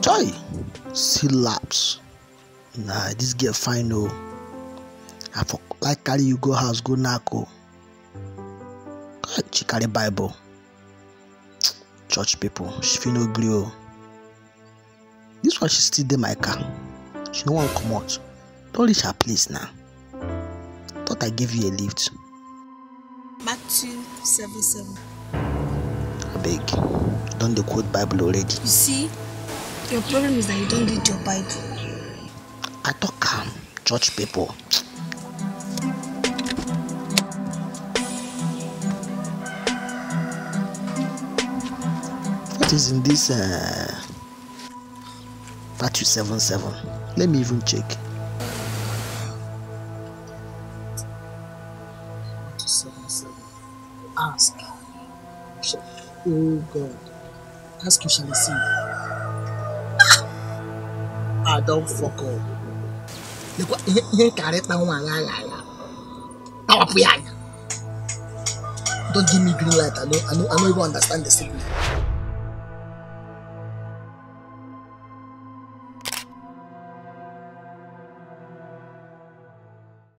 Joy, still lapse. Nah, this girl fine oh. I for like carry you go house go knack oh. God, she carry Bible. Church people, she feel no gree oh. This one she still dey my car. She no wan comot. Don reach her place now. Thought I gave you a lift. Matthew 7 7. Abeg, don dey quote Bible already. You see, your problem is that you don't read your Bible. I talk am, church people. What is in this uh, Matthew 7 7? Let me even check. Matthew 7 7. Ask. Oh God. Ask you shall receive. I don't fuck up. Lekwa ihe karị kpa nwa agha agha agha. Awapụ ya anya. Don't give me green light. I no I no I no even understand the signal.